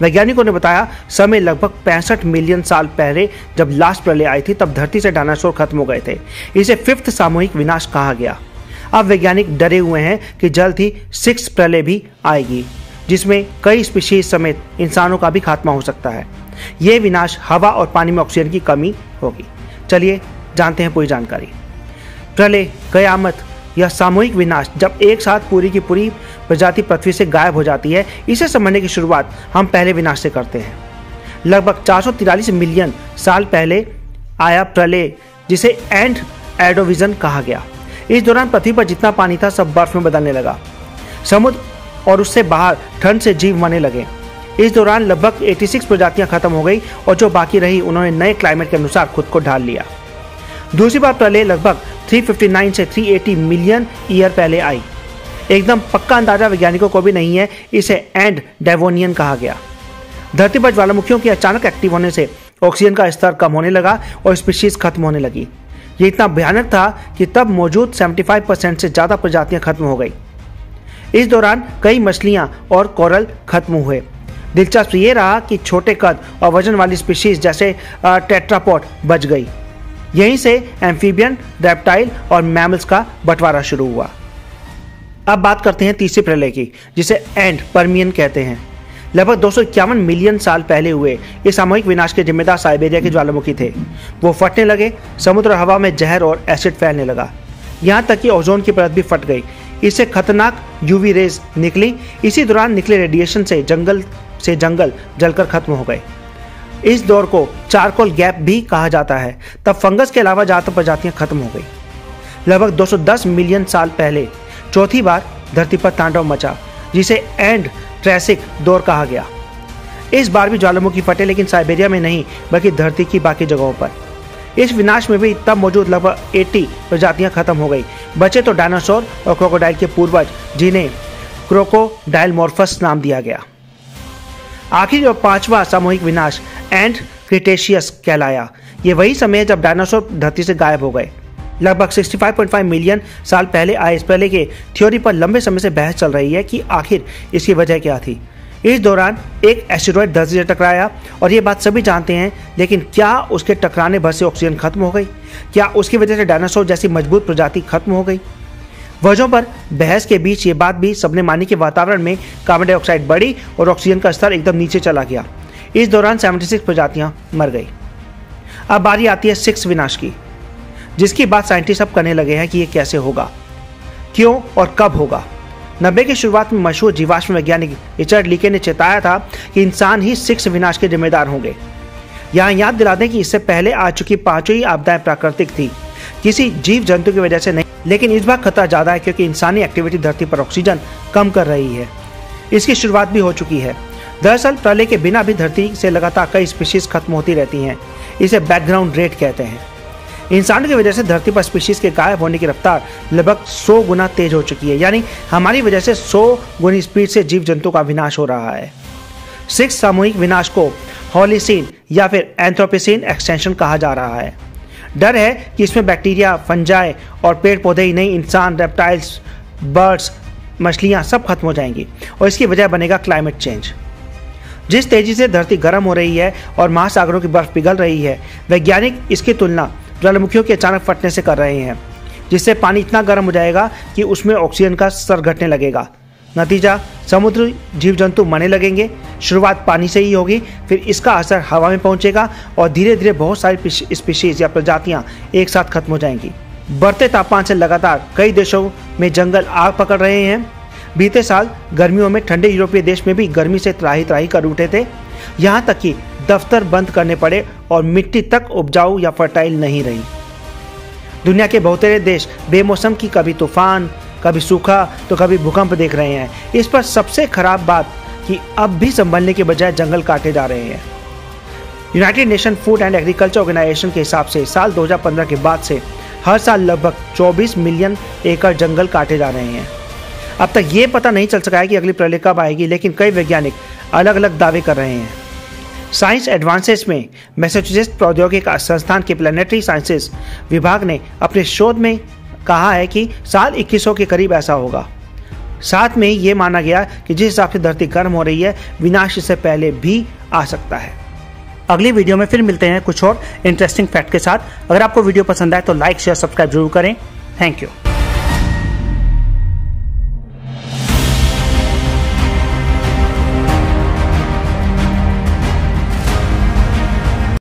वैज्ञानिकों ने बताया, समय लगभग पैंसठ मिलियन साल पहले जब लास्ट प्रलय आई थी, तब धरती से डायनासोर खत्म हो गए थे। इसे फिफ्थ सामूहिक विनाश कहा गया। अब वैज्ञानिक डरे हुए हैं कि जल्द ही सिक्स प्रलय भी आएगी, जिसमें कई स्पीशीज समेत इंसानों का भी खात्मा हो सकता है। ये विनाश हवा और पानी में ऑक्सीजन की कमी होगी। चलिए, जानते हैं पूरी जानकारी। प्रलय, कयामत या सामूहिक विनाश जब एक साथ पूरी की पूरी प्रजाति पृथ्वी से गायब हो जाती है। इसे समझने की शुरुआत हम पहले विनाश से करते हैं। लगभग चार मिलियन साल पहले आया प्रलय, जिसे एंड एडोविजन कहा गया। इस दौरान पृथ्वी पर जितना पानी था, सब बर्फ़ में बदलने लगा। समुद्र और उससे बाहर ठंड से जीव मरने लगे। इस दौरान लगभग 86 प्रजातियाँ खत्म हो गई और जो बाकी रही, उन्होंने नए क्लाइमेट के अनुसार खुद को ढाल लिया। दूसरी बार प्रलय लगभग 359 से 380 मिलियन ईयर पहले आई। एकदम पक्का अंदाज़ा वैज्ञानिकों को भी नहीं है, इसे एंड डेवोनियन कहा गया। धरती पर ज्वालामुखियों के अचानक एक्टिव होने से ऑक्सीजन का स्तर कम होने लगा और स्पीशीज खत्म होने लगी। ये इतना भयानक था कि तब मौजूद 75 परसेंट से ज़्यादा प्रजातियाँ खत्म हो गई। इस दौरान कई मछलियाँ और कोरल खत्म हुए। दिलचस्प ये रहा कि छोटे कद और वज़न वाली स्पीशीज जैसे टेट्रापोट बच गई। यहीं से एम्फीबियन, रेप्टाइल और मैमल्स का बंटवारा शुरू हुआ। अब बात करते हैं तीसरे प्रलय की, जिसे एंड परमियन कहते हैं। लगभग दो मिलियन साल पहले हुए इस सामूहिक विनाश के जिम्मेदार साइबेरिया के ज्वालामुखी थे। वो फटने लगे, समुद्र हवा में जहर और एसिड फैलने लगा। यहाँ तक कि ओजोन की परत भी फट गई। इससे खतरनाक यूवी रेज निकली। इसी दौरान निकले रेडिएशन से जंगल से जंगल जलकर खत्म हो गए। इस दौर को चारकोल गैप भी कहा जाता है। तब फंगस के अलावा ज़्यादातर प्रजातियाँ खत्म हो गई। लगभग 210 मिलियन साल पहले चौथी बार धरती पर तांडव मचा, जिसे एंड ट्रैसिक दौर कहा गया। इस बार भी ज्वालामुखी फटे लेकिन साइबेरिया में नहीं, बल्कि धरती की बाकी जगहों पर। इस विनाश में भी तब मौजूद लगभग 80 प्रजातियाँ खत्म हो गई। बचे तो डायनासोर और क्रोकोडाइल के पूर्वज, जिन्हें क्रोकोडाइलमोर्फस नाम दिया गया। आखिर और पांचवा सामूहिक विनाश एंड क्रिटेशियस कहलाया। ये वही समय है जब डायनासोर धरती से गायब हो गए। लगभग 65.5 मिलियन साल पहले आए। इस पहले के थ्योरी पर लंबे समय से बहस चल रही है कि आखिर इसकी वजह क्या थी। इस दौरान एक एस्टेरॉयड धरती से टकराया और ये बात सभी जानते हैं, लेकिन क्या उसके टकराने भर से ऑक्सीजन खत्म हो गई? क्या उसकी वजह से डायनासोर जैसी मज़बूत प्रजाति खत्म हो गई? वजहों पर बहस के बीच ये बात भी सबने मानी कि वातावरण में कार्बन डाइऑक्साइड बढ़ी और ऑक्सीजन का स्तर एकदम नीचे चला गया। इस दौरान 76 प्रजातियाँ मर गई। अब बारी आती है सिक्स विनाश की। जिसकी बात साइंटिस्ट अब करने लगे हैं कि ये कैसे होगा, क्यों और कब होगा। नब्बे की शुरुआत में मशहूर जीवाश्म वैज्ञानिक रिचर्ड लीके ने चेताया था कि इंसान ही सिक्स विनाश के जिम्मेदार होंगे। यहाँ याद दिला दें कि इससे पहले आ चुकी पाँचों ही आपदाएँ प्राकृतिक थी। किसी जीव जंतु की वजह से नहीं, लेकिन इस बार खतरा ज़्यादा है क्योंकि इंसानी एक्टिविटी धरती पर ऑक्सीजन कम कर रही है। इसकी शुरुआत भी हो चुकी है। दरअसल प्रलय के बिना भी धरती से लगातार कई स्पीशीज खत्म होती रहती हैं। इसे बैकग्राउंड रेट कहते हैं। इंसानों की वजह से धरती पर स्पीशीज के गायब होने की रफ्तार लगभग 100 गुना तेज हो चुकी है। यानी हमारी वजह से 100 गुनी स्पीड से जीव जंतु का विनाश हो रहा है। सिक्स सामूहिक विनाश को हॉलीसीन या फिर एंथ्रोपिसिन एक्सटेंशन कहा जा रहा है। डर है कि इसमें बैक्टीरिया फंजाए और पेड़ पौधे ही नहीं, इंसान रेप्टाइल्स बर्ड्स मछलियाँ सब खत्म हो जाएँगी और इसकी वजह बनेगा क्लाइमेट चेंज जिस तेज़ी से धरती गर्म हो रही है और महासागरों की बर्फ़ पिघल रही है, वैज्ञानिक इसकी तुलना ज्वालामुखियों के अचानक फटने से कर रहे हैं, जिससे पानी इतना गर्म हो जाएगा कि उसमें ऑक्सीजन का स्तर घटने लगेगा। नतीजा, समुद्र जीव जंतु मरने लगेंगे। शुरुआत पानी से ही होगी, फिर इसका असर हवा में पहुंचेगा और धीरे धीरे बहुत सारी स्पीशीज या प्रजातियाँ एक साथ खत्म हो जाएँगी। बढ़ते तापमान से लगातार कई देशों में जंगल आग पकड़ रहे हैं। बीते साल गर्मियों में ठंडे यूरोपीय देश में भी गर्मी से त्राही त्राही कर उठे थे। यहाँ तक कि दफ्तर बंद करने पड़े और मिट्टी तक उपजाऊ या फर्टाइल नहीं रही। दुनिया के बहुतेरे देश बेमौसम की कभी तूफ़ान, कभी सूखा तो कभी भूकंप देख रहे हैं। इस पर सबसे खराब बात कि अब भी संभलने के बजाय जंगल काटे जा रहे हैं। United Nation food and agriculture organisation के हिसाब से साल 2015 के बाद से हर साल लगभग 24 मिलियन एकड़ जंगल काटे जा रहे हैं। अब तक ये पता नहीं चल सका है कि अगली प्रलय कब आएगी, लेकिन कई वैज्ञानिक अलग अलग दावे कर रहे हैं। साइंस एडवांसेस में मैसेचुसेट्स प्रौद्योगिक संस्थान के प्लानिटरी साइंसेस विभाग ने अपने शोध में कहा है कि साल 2100 के करीब ऐसा होगा। साथ में ये माना गया कि जिस हिसाब से धरती गर्म हो रही है, विनाश इससे पहले भी आ सकता है। अगली वीडियो में फिर मिलते हैं कुछ और इंटरेस्टिंग फैक्ट के साथ। अगर आपको वीडियो पसंद आए तो लाइक शेयर सब्सक्राइब ज़रूर करें। Thank you